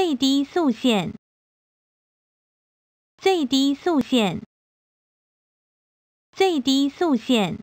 最低速限最低速限最低速限